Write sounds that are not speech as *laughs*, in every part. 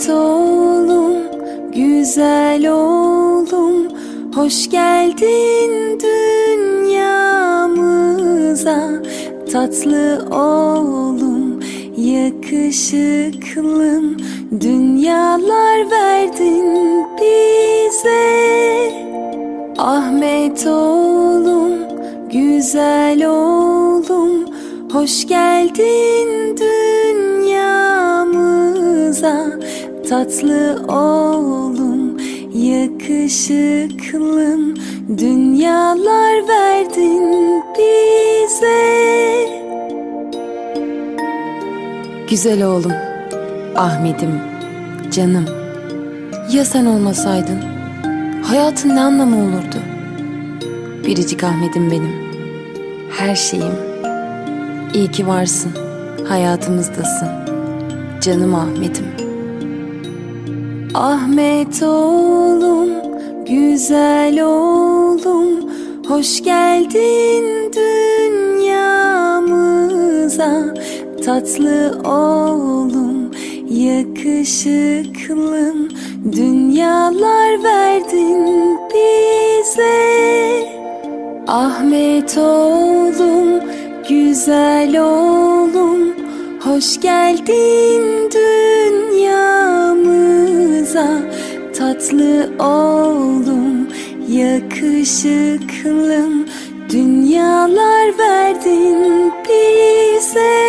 Ahmet oğlum, güzel oğlum, hoş geldin dünyamıza. Tatlı oğlum, yakışıklım, dünyalar verdin bize. Ahmet oğlum, güzel oğlum, hoş geldin dünyamıza. Tatlı oğlum, yakışıklım, dünyalar verdin bize. Güzel oğlum, Ahmet'im, canım. Ya sen olmasaydın? Hayatın ne anlamı olurdu? Biricik Ahmet'im benim. Her şeyim. İyi ki varsın. Hayatımızdasın. Canım Ahmet'im. Ahmet oğlum, güzel oğlum, hoş geldin dünyamıza. Tatlı oğlum, yakışıklım, dünyalar verdin bize. Ahmet oğlum, güzel oğlum, hoş geldin dünyamıza. Tatlı oğlum, yakışıklım, dünyalar verdin bize.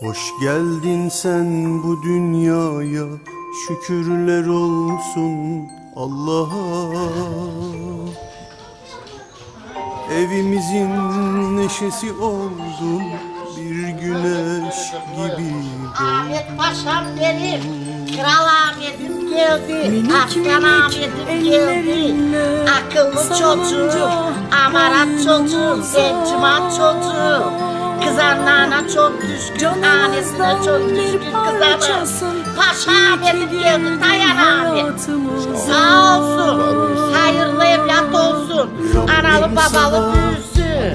Hoş geldin sen bu dünyaya Şükürler olsun Allah'a Evimizin neşesi oldun Bir güneş gibi Ahmet Paşam benim, Kral Ahmet'im geldi, Aslan Ahmet'im geldi. Akıllı çocuğum, amarat çocuğum, zencimat çocuğum. Kız annana çok düşkün, annesine çok düşkün kızarım. Paşa Ahmet'im geldi, dayan Ahmet. Sağ olsun, hayırlı evlat olsun, analı babalı büyüsün.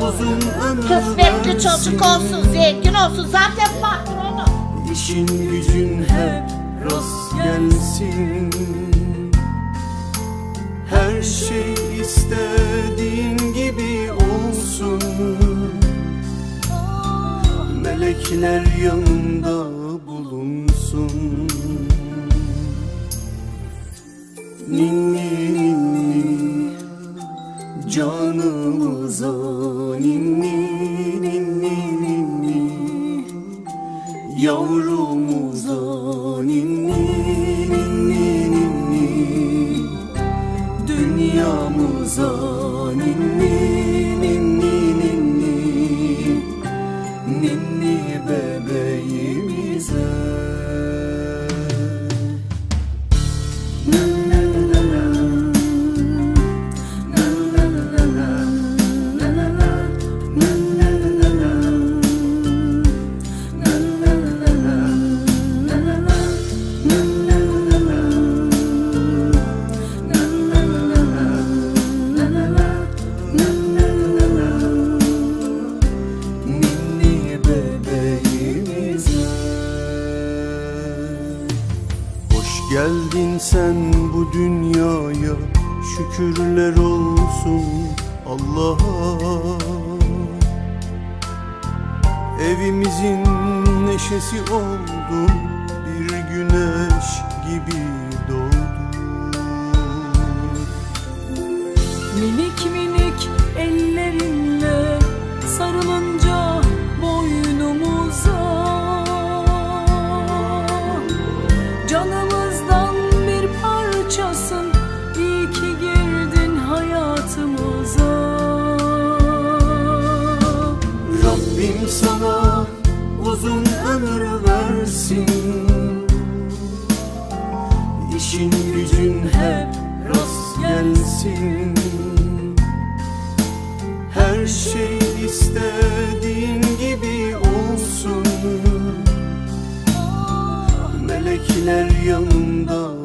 Kısmetli çocuk olsun, zengin olsun, zaten patronu. İşin gücün hep rast gelsin Her şey istediğin gibi olsun Melekler yanında bulunsun. Ninni ninni Canımıza. Ninni ninni ninni Yavrumuza Minik minik ellerinle sarılınca boynumuza. Canımızdan bir parçasın iyi ki girdin hayatımıza. Rabbim sana uzun ömür versin. İşin gücün hep rast gelsin şey istediğin gibi olsun. Melekler yanımda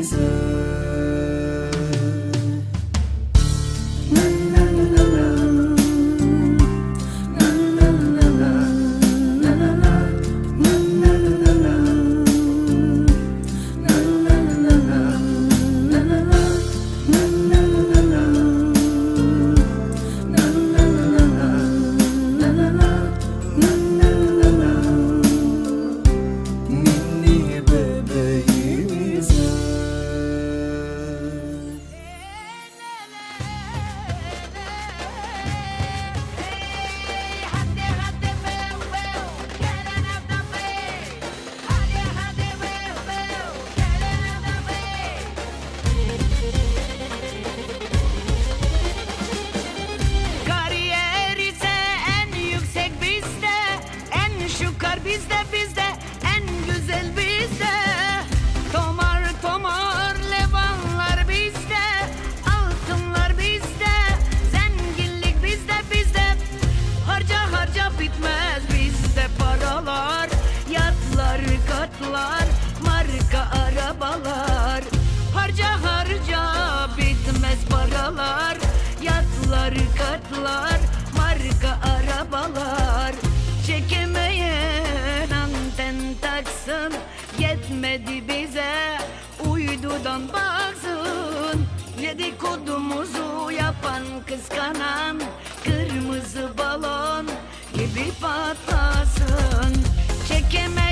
Jesus. fiyatlar Marka arabalar. Harca harca bitmez paralar. Yatları katlar Marka arabalar. Çekemeyen anten taksın Yetmedi bize. Uydudan baksın Dedikodumuzu yapan kıskanan Kırmızı balon gibi patlasın. Çekemez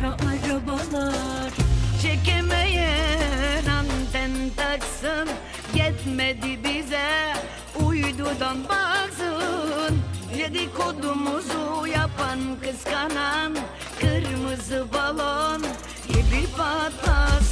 marka arabalar. Çekemeyen anten taksın. Yetmedi bize uydudan baksın. Dedikodumuzu yapan kıskanan Kırmızı balon. Gibi patlasın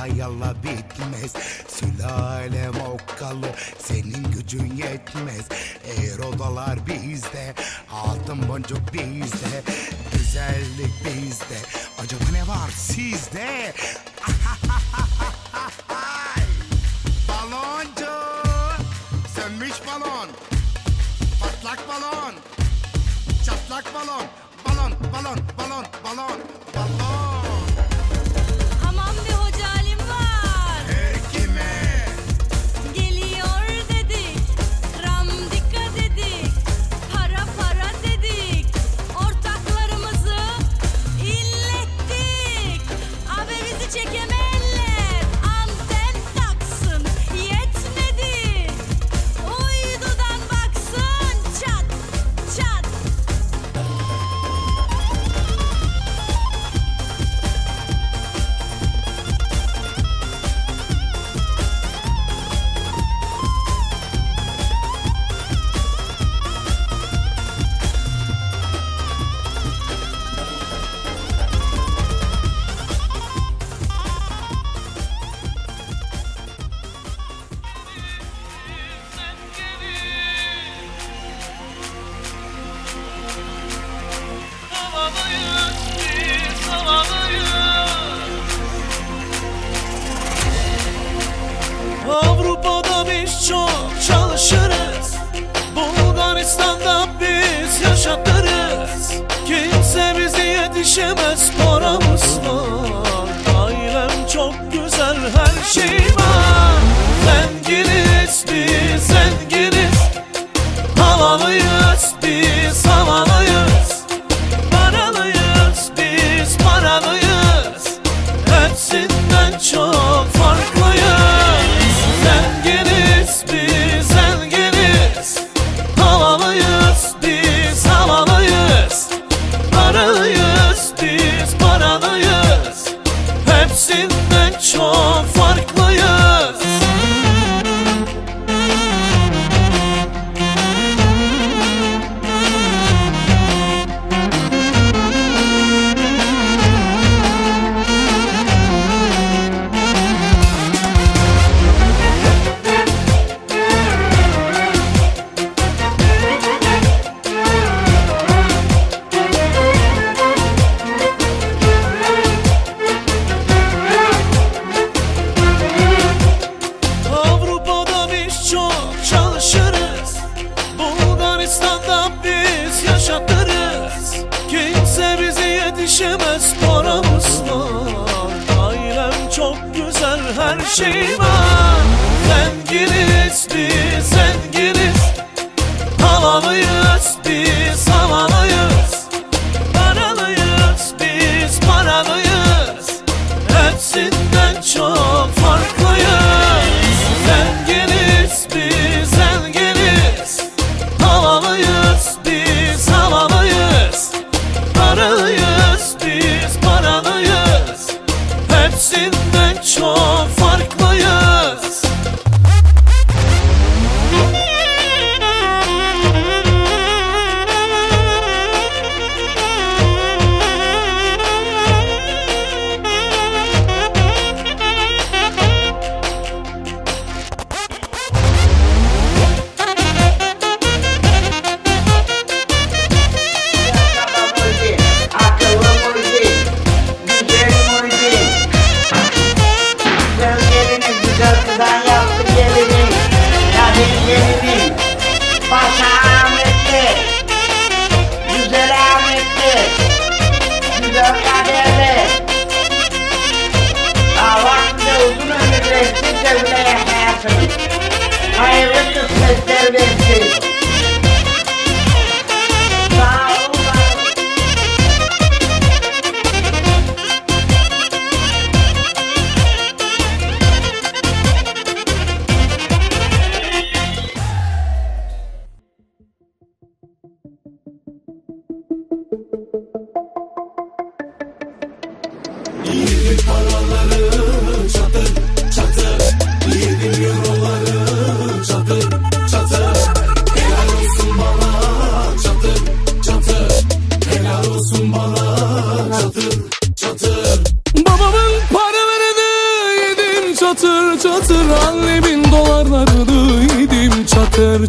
yalla yalla bitmez. Sülalem okkalı senin gücün yetmez. Eğer odalar bizde altın boncuk bizde Güzellik bizde. Acaba ne var sizde? *laughs* Baloncu sönmüş balon. Patlak balon. Çatlak balon. Balon balon balon balon. Balon.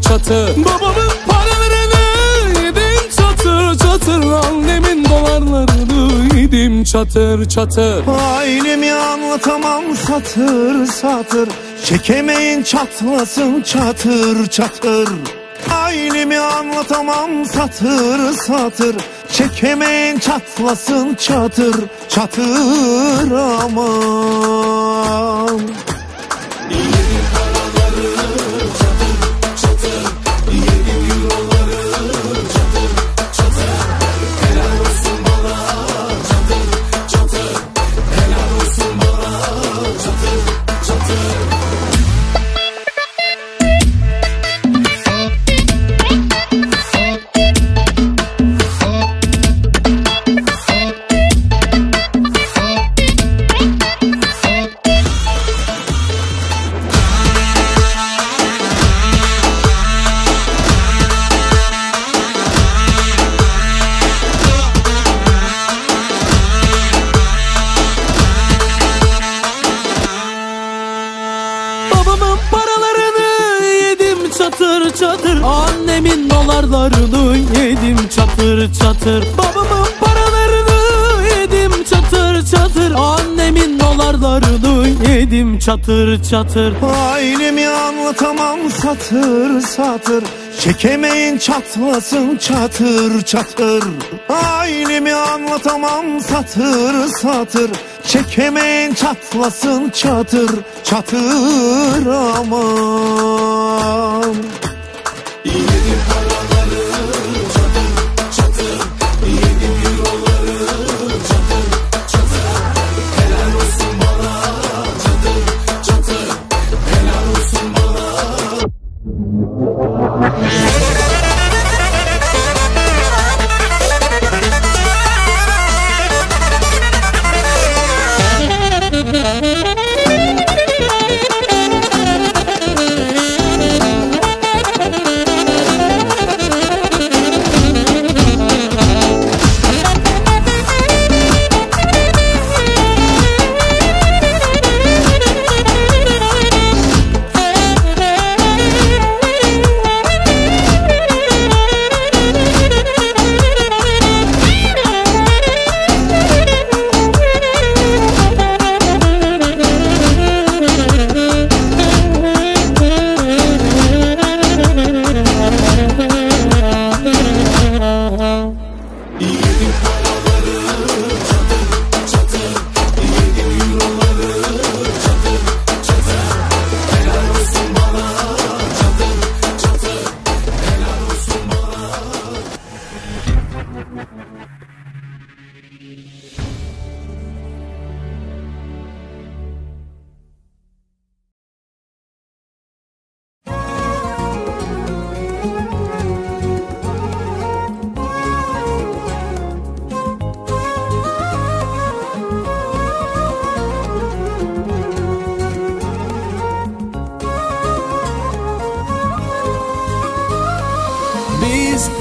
çatı. Babamın paralarını yedim çatır çatır. Annemin dolarlarını yedim çatır çatır. Ailemi anlatamam satır satır. Çekemeyin çatlasın çatır çatır. Ailemi anlatamam satır satır. Çekemeyin çatlasın çatır çatır aman paralarını yedim çatır çatır. Babamın paralarını yedim çatır çatır. Annemin dolarlarını yedim çatır çatır. Ailemi anlatamam satır satır. Çekemeyin çatlasın çatır çatır. Ailemi anlatamam satır satır. Çekemeyin çatlasın çatır çatır aman Biz *laughs*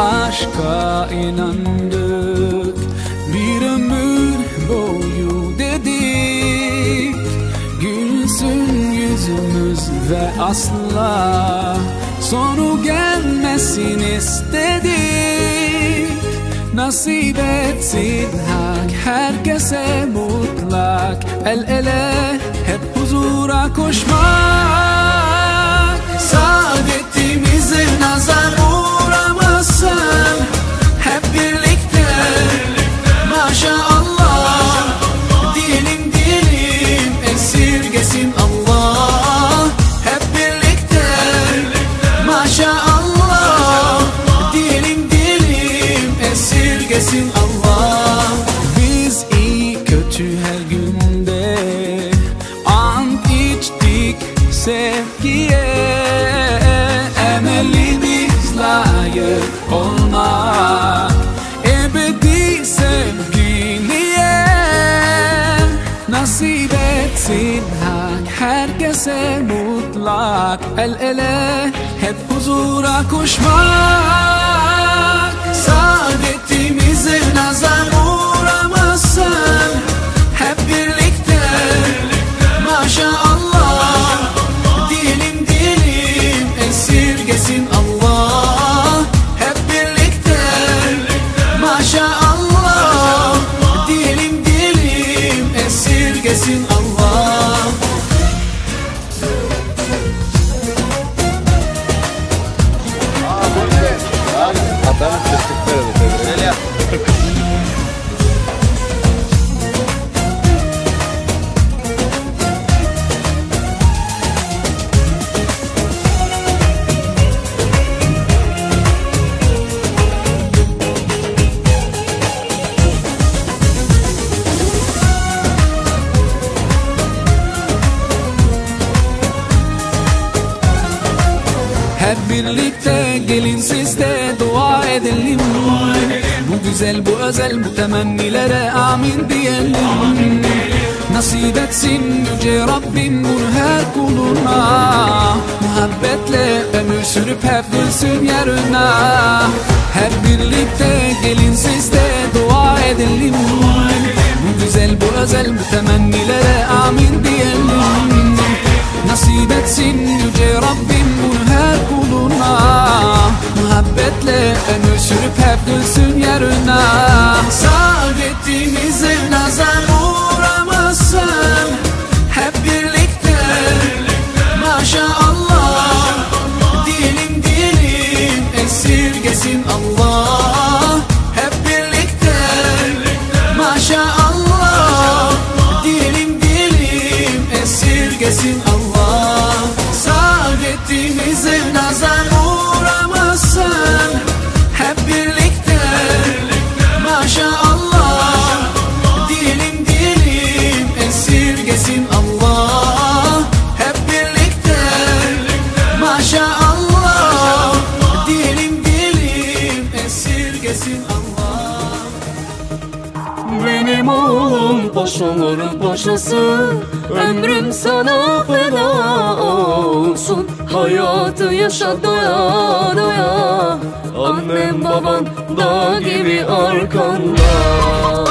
aşka inandık. Bir ömür boyu dedik. Gülsün yüzümüz ve asla Sonu gelmesin istedik. Nasip etsin hak herkese mutlak. El ele hep huzura koşmak. Saadetimize nazar herkese mutlak El ele hep huzura koşmak Saadetimize nazar birlikte gelin siz de dua edelim. Bu güzel bu özel bu temennilere amin diyelim. Nasip etsin yüce Rabbim bunu her kuluna. Muhabbetle ömür sürüp hep gülsün yarına. Hep birlikte gelin siz de dua edelim. Bu güzel bu özel bu temennilere amin diyelim. Nasip etsin yüce Rabbim bunu her kuluna Muhabbetle ömür sürüp hep gülsün yarına. Sağ ettiğimiz nazar uğramasın. Hep birlikte, maşallah. Dilim dilim esirgesin Allah. Hep birlikte, maşallah. Dilim dilim esirgesin Allah. Boş olur boşası Ömrüm sana feda olsun. Hayatı yaşa doya doya. Annem baban dağ gibi arkanda.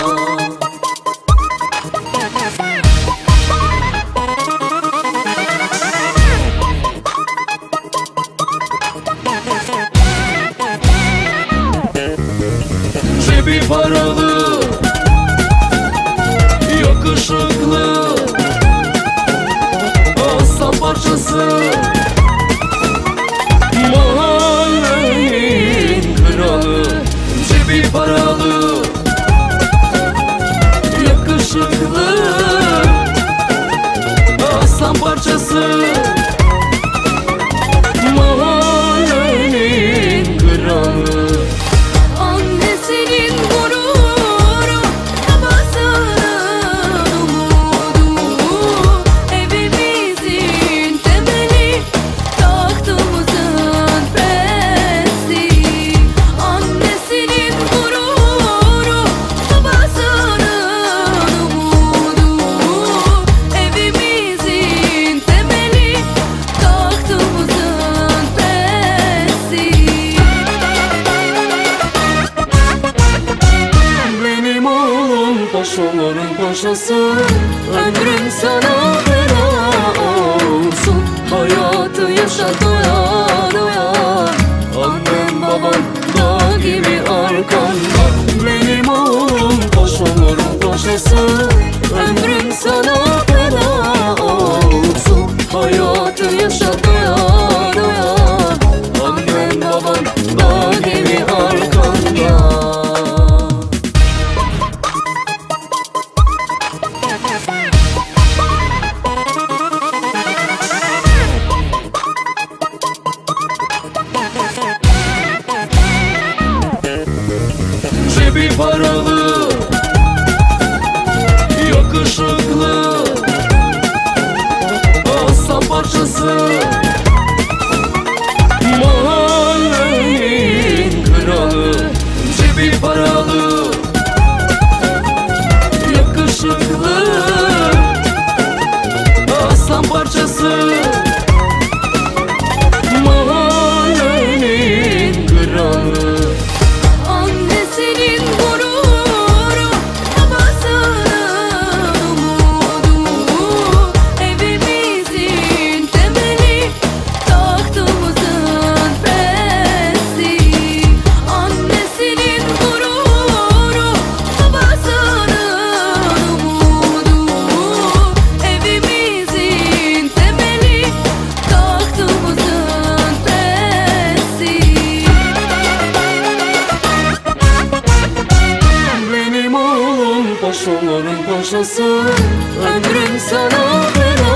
sana fena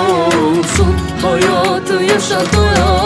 olsun. Hayatı yaşa doya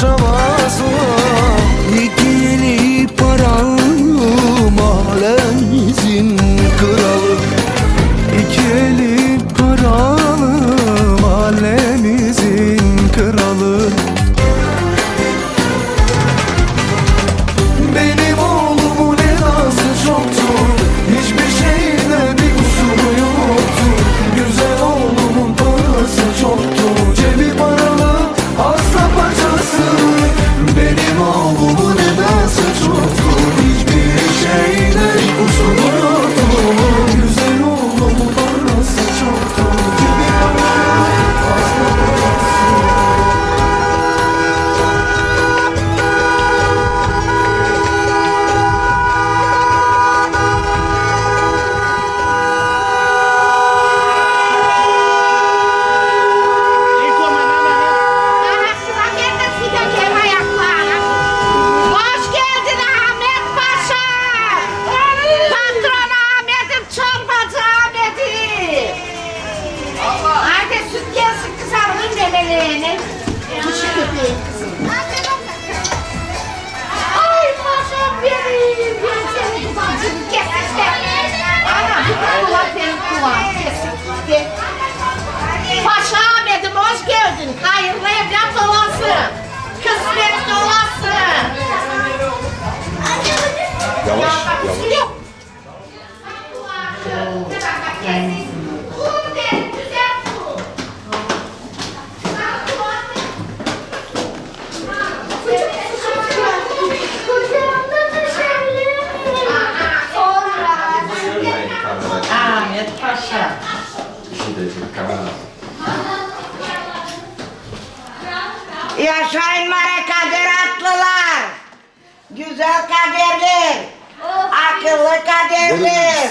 somos. Memeleğini. Kuşu köpeğim kızım. Ay paşam benim. Ben seni kızım kes işte. Ana bir kulak benim kulağım. Kes işte. Paşa Ahmet'im hoş geldin. Hayırlı evlat olasın. Kısmetli olasın. Yavaş, yavaş. Ahmet Yaşayın bana kader atlılar. Güzel kaderler. Akıllı kaderler.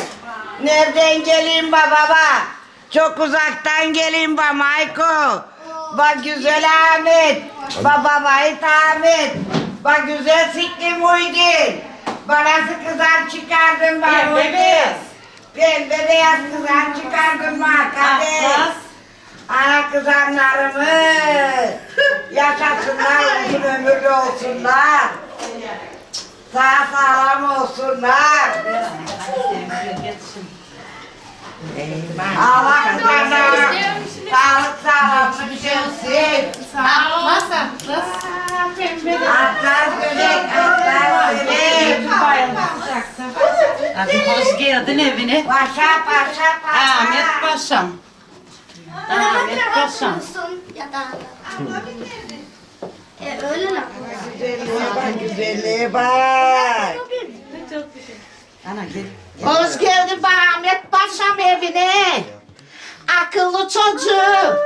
Nereden geleyim baba baba? Çok uzaktan geleyim baba Mayko. Bak güzel Ahmet. Baba Vahit Ahmet. Bak güzel Sikli Muhyiddin. Bana nasıl kızar çıkardın bana Pembe. Pembe beyaz kızar çıkardın bana kader. Ana kızanlarımı yaşasınlar, uzun ömürlü olsunlar. Sağ sağlam olsunlar. Allah kızanlara sağlık sağlamlık versin. Atlar börek, atlar börek. Hadi hoş geldin evine. Paşa paşa paşa. Ahmet Paşam. Ahmet Paşam. E, öyle ne? Güzelliğe bak, güzelliğe bak. Ana gel. Hoş geldin Ahmet Paşam evine. Akıllı çocuğum.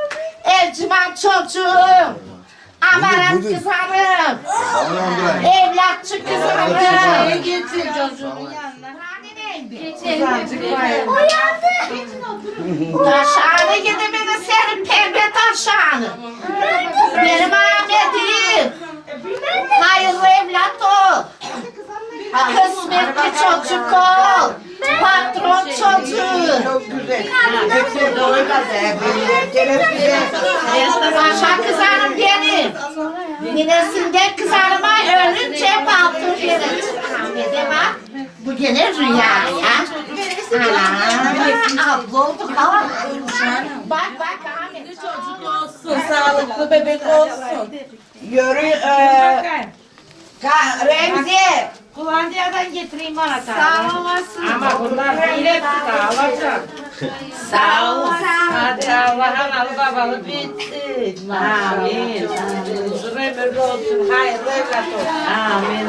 Ercüment çocuğum. Amaran kızarım. Evlatçı kızarım. Getir çocuğumun yanına. Neydi? O yandı. Taşağını gidimini senin pembe taşağını. Benim Ahmet'im. Hayırlı evlat ol. Kısmetli çocuk ol. Patron çocuğu. Çok güzel. Hepsi dolu gazete. Teneffüse. Paşa kızarım benim. Ninesinden kızarıma ölünce Bu gene rüya ya. Ana. Abla olduk ha. Bak bak Ahmet. Sağlıklı bebek olsun. Yürü. E, ka, Remzi. Kullandiyadan getireyim bana Sağ olasın. Ama bunlar hile tutar alacak. Sağ ol. Hadi Allah'ın alı babalı bitti. Amin. Uzun ömürlü olsun. Hayırlı evlat olsun. Amin.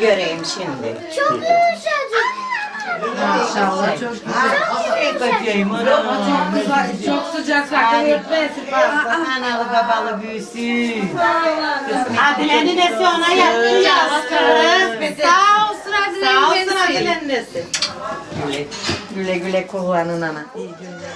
Göreyim şimdi. Çok yumuşacık. Maşallah çok Nereye kaçayım onu? Çok sıcak sakın öpmesin fazla. Analı babalı büyüsün. Adile ninesi ona yastırır. Sağ olsun Adile Sağ olsun teyze. Adile ninesi. Güle güle, güle kullanın ana. İyi günler.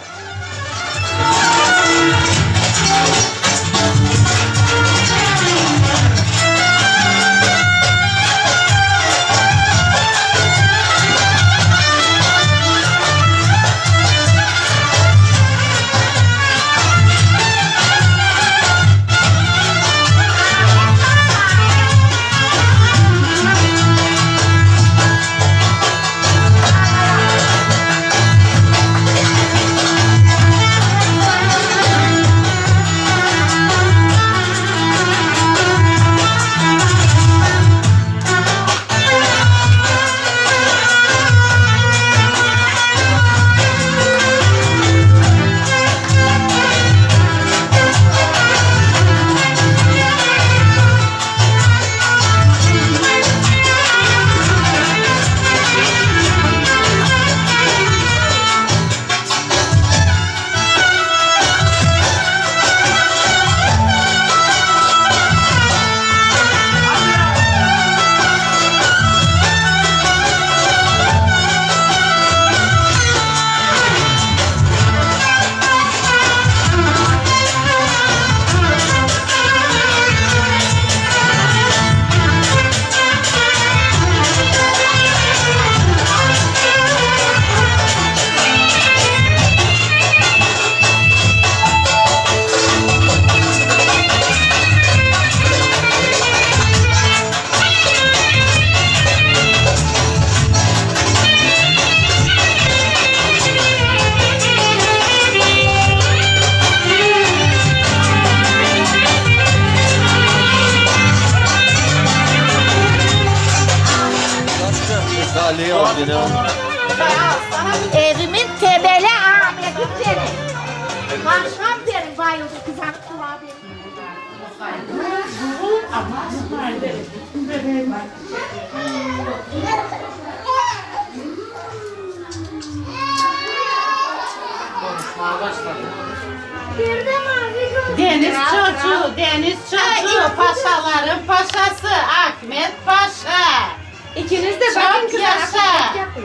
Ahmet Paşa. İkiniz de Çok bakın kızartma yaşa. yapın.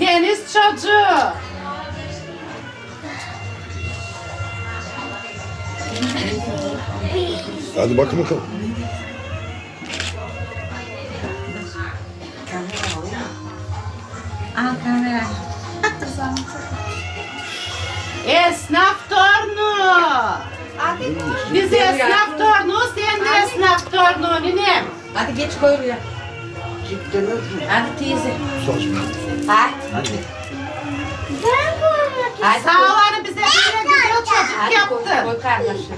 Deniz çocuğu. Hadi bakın bakalım. Esnaf torunu. Biz esnaf torunu, sen de esnaf torunu ninem. Hadi geç koy oraya. Çıktınız mı? Hadi teyze. Saçma. Hadi. Ben koymak Hadi. Sağ olun bize böyle güzel çocuk Hadi koy, yaptı. koy kardeşim.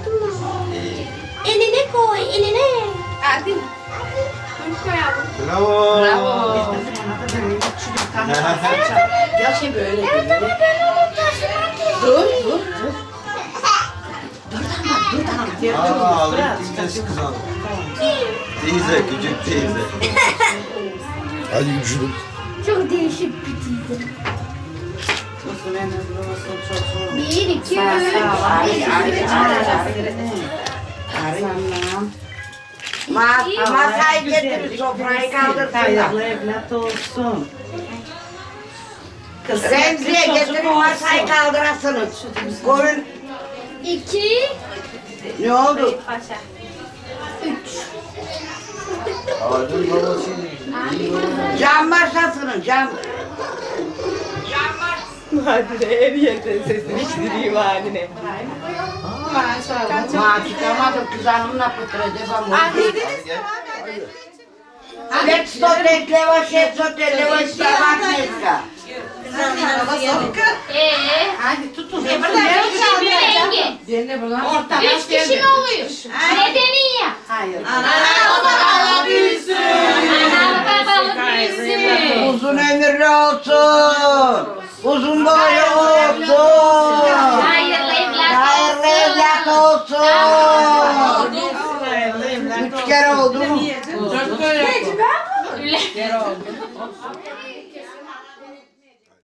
Eline koy, eline. Hadi. Bravo. Bravo. Gel şimdi böyle. Evet ama ben onu taşımak istiyorum. Dur, dur, dur. Aa, teyzesi kızım. Teyze, küçük teyze. *laughs* Hadi güçlü. Çok değişik bir teyze. Bir, iki, üç. Tamam. Masayı getirin sofrayı kaldırsınlar. Evlat olsun. Remziye getirin masayı kaldırasınız. Koyun İki. Ne oldu? Ağacın babası. Cam masasının cam. Hadi her yerden sesini işittireyim haline. Ma çıkamadım kız hanımla pıtıracı ben Hadi gel. Let's go take leva şet so te leva istamak neska. Eee? Hadi tutun. Ne buradan bir rengi. Yerine kişi mi oluyor? Nedeni ya. Hayır. Ana babalı büyüsün. Ana babalı büyüsün. Uzun ömürlü olsun. Uzun boylu olsun. Hayırlı evlat olsun. Hayırlı evlat olsun. Üç kere oldu mu? Dört kere oldu. Üç kere oldu.